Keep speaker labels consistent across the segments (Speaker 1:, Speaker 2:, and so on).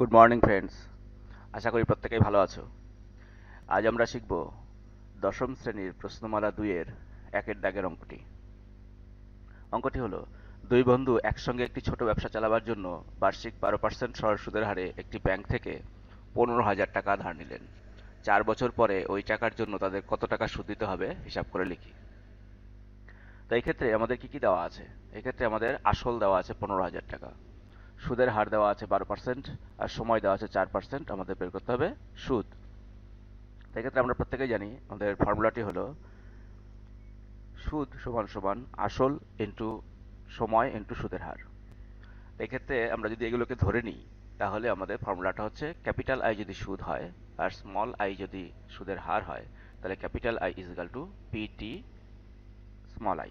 Speaker 1: Good morning friends আশা করি প্রত্যেকেই ভালো আছো। আজ আমরা শিখব দশম শ্রেণির প্রশ্নমালা দুইয়ের একের দাগের অঙ্কটি। অঙ্কটি হলো, দুই বন্ধু একসঙ্গে একটি ছোট ব্যবসা চালাবার জন্য বার্ষিক বারো পার্সেন্ট সরল সুদের হারে একটি ব্যাংক থেকে পনেরো হাজার টাকা ধার নিলেন। চার বছর পরে ওই টাকার জন্য তাদের কত টাকা সুদ দিতে হবে হিসাব করে লিখি। তো এই ক্ষেত্রে আমাদের কি কি দেওয়া আছে? এক্ষেত্রে আমাদের আসল দেওয়া আছে পনেরো হাজার টাকা। সুদের হার দেওয়া আছে বারো পার্সেন্ট আর সময় দেওয়া আছে চার পার্সেন্ট আমাদের বের করতে হবে সুদ। সেক্ষেত্রে আমরা প্রত্যেকেই জানি আমাদের ফর্মুলাটি হলো সুদ সমান সমান আসল ইন্টু সময় ইন্টু সুদের হার। এক্ষেত্রে আমরা যদি এগুলোকে ধরে নিই, তাহলে আমাদের ফর্মুলাটা হচ্ছে ক্যাপিটাল আই যদি সুদ হয় আর স্মল আই যদি সুদের হার হয়, তাহলে capital I is equal to PT small I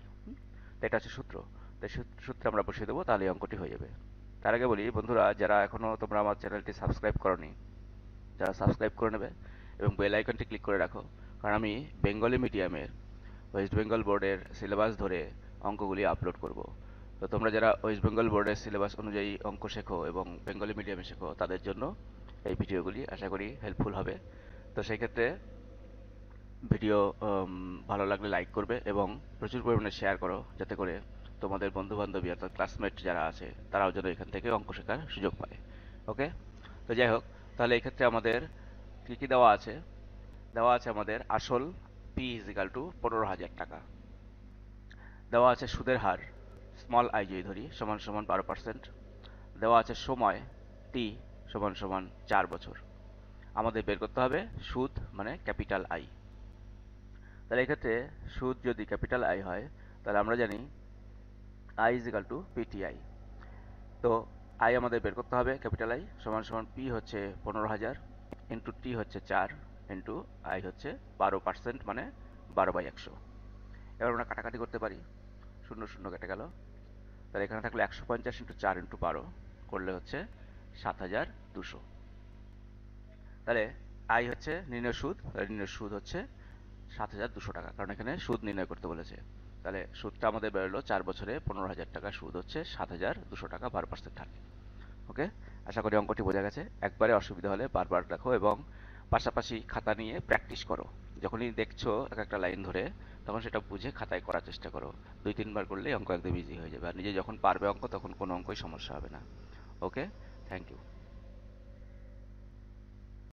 Speaker 1: এটা হচ্ছে সূত্র। তাই সূত্রে আমরা বসিয়ে দেবো, তাহলে অঙ্কটি হয়ে যাবে। তার আগে বলি, বন্ধুরা, যারা এখনও তোমরা আমার চ্যানেলটি সাবস্ক্রাইব করনি, যারা সাবস্ক্রাইব করে নেবে এবং বেল আইকনটি ক্লিক করে রাখো, কারণ আমি বেঙ্গলি মিডিয়ামের, ওয়েস্ট বেঙ্গল বোর্ডের সিলেবাস ধরে অঙ্কগুলি আপলোড করব। তো তোমরা যারা ওয়েস্ট বেঙ্গল বোর্ডের সিলেবাস অনুযায়ী অঙ্ক শেখো এবং বেঙ্গলি মিডিয়ামে শেখো, তাদের জন্য এই ভিডিওগুলি আশা করি হেল্পফুল হবে। তো সেই ক্ষেত্রে ভিডিও ভালো লাগলে লাইক করবে এবং প্রচুর পরিমাণে শেয়ার করো, যাতে করে তোমাদের বন্ধু বান্ধবী অর্থাৎ ক্লাসমেট যারা আছে, তারাও যেন এখান থেকে অঙ্ক শেখার সুযোগ পায়। ওকে তো যাই হোক, তাহলে এক্ষেত্রে আমাদের কী কী দেওয়া আছে? দেওয়া আছে আমাদের আসল পি ইজিক্যাল টু পনেরো হাজার টাকা। দেওয়া আছে সুদের হার স্মল আই যদি ধরি, সমান সমান বারো পার্সেন্ট দেওয়া আছে সময় টি সমান সমান চার বছর। আমাদের বের করতে হবে সুদ মানে ক্যাপিটাল আই তাহলে এক্ষেত্রে সুদ যদি ক্যাপিটাল আই হয়, তাহলে আমরা জানি I is equal to PTI তো আই আমাদের বের করতে হবে ক্যাপিটাল আই সমান সমান পি হচ্ছে পনেরো হাজার ইন্টু টি হচ্ছে চার ইন্টু আই হচ্ছে বারো পার্সেন্ট মানে বারো বাই একশো। এবার আমরা কাটাকাটি করতে পারি। শূন্য শূন্য কেটে গেল। তাহলে এখানে থাকলে একশো পঞ্চাশ ইন্টু চার ইন্টু বারো করলে হচ্ছে সাত হাজার দুশো। তাহলে আই হচ্ছে নির্ণয় সুদ নির্ণয় সুদ হচ্ছে সাত হাজার দুশো টাকা। কারণ এখানে সুদ নির্ণয় করতে বলেছে। তাহলে সুদটা আমাদের বেরোলো চার বছরে পনেরো হাজার টাকা সুদ হচ্ছে সাত হাজার দুশো টাকা বারো পার্সেন্ট থাকে। ওকে? আশা করি অঙ্কটি বোঝা গেছে। একবারে অসুবিধা হলে বারবার দেখো এবং পাশাপাশি খাতা নিয়ে প্র্যাকটিস করো। যখনই দেখছ এক একটা লাইন ধরে, তখন সেটা বুঝে খাতায় করার চেষ্টা করো। দুই, তিনবার করলেই অঙ্ক একদম ইজি হয়ে যাবে। আর নিজে যখন পারবে অঙ্ক, তখন কোনো অঙ্কই সমস্যা হবে না। ওকে? Thank you